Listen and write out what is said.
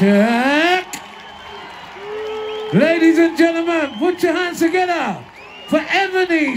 Check. Ladies and gentlemen, put your hands together for Ebony.